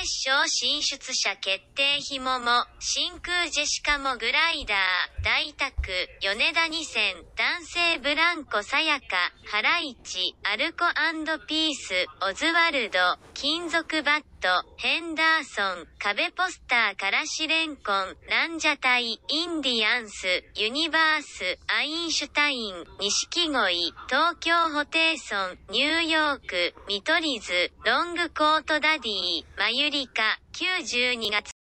決勝進出者決定ひもも、真空ジェシカもグライダー、大宅、米田二千、男性ブランコさやか、ハライチ、アルコピース、オズワルド、金属バット、ヘンダーソン、壁ポスターからシレンコン、ランジャタイ、インディアンス、ユニバース、アインシュタイン、錦鯉、東京ホテイソン、ニューヨーク、見取り図、ロングコートダディ、マユリカ、92月